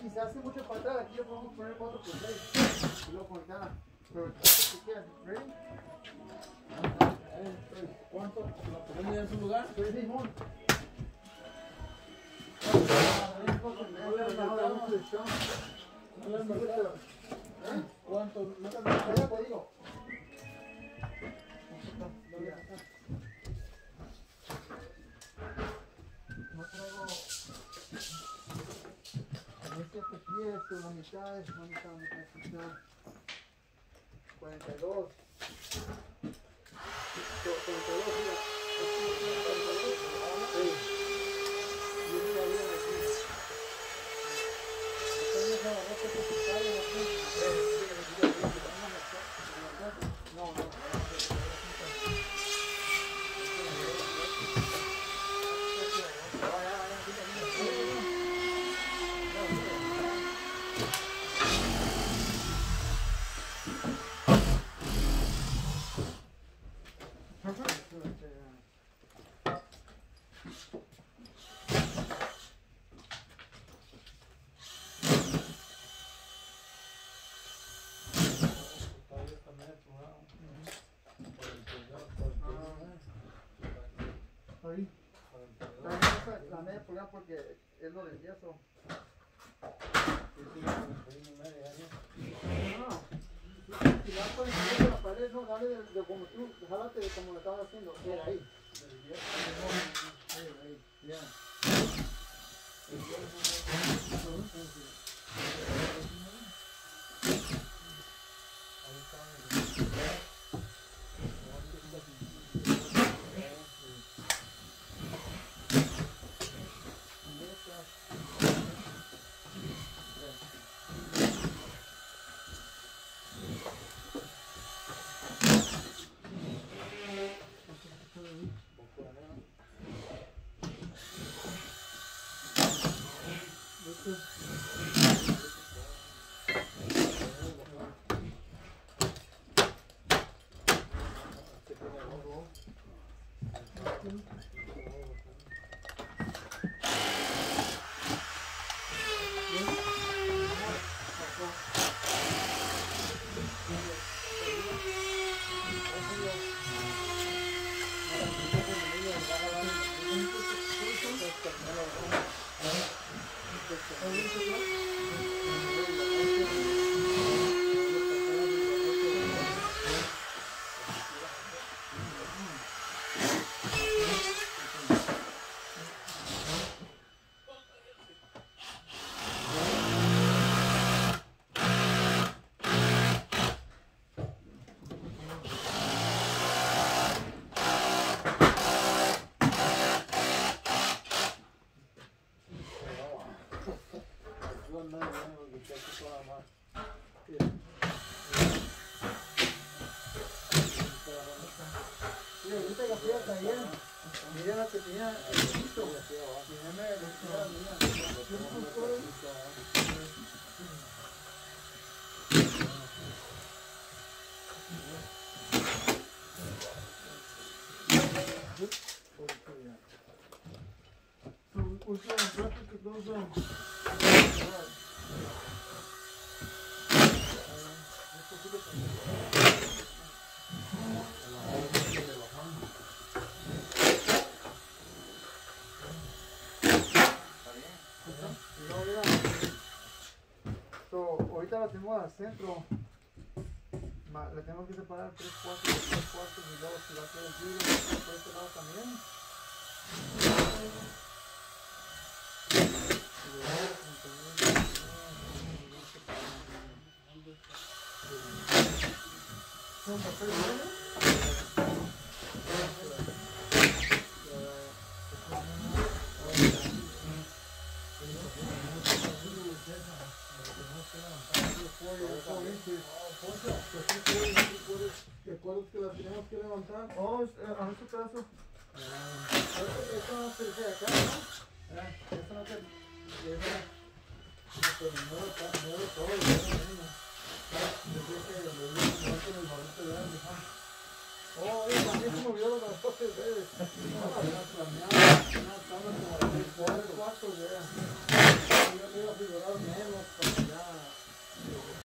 si se hace aquí podemos poner y quieras, ¿Cuánto? En su lugar? ¿No te digo? Esto, la mitad, es la mitad, la mitad, la mitad. 42. 42, mira. Aquí, 42. Sí. Yo mira bien aquí. Después me agarré que te picaron aquí. No, no, Ahí. Pulgada porque es lo del yeso. No. Si vas la pared, no, dale de, de como tú, jálate de como lo estabas haciendo. Mira, ahí. Ahí, ahí, ya. Sí, ahorita la fría también. Mira la la ahorita la tenemos al centro. Le tenemos que separar tres cuartos tres cuartos y luego si va a quedar el vidrio por este lado también. Y luego, ¿Son papel bueno? ¿Te acuerdas que la teníamos que levantar? Oh, eh, a este pedazo. Esto no se dice acá, ¿no? Eh, Esto no se... No Oh, oye, también se movió los balcones verdes. No,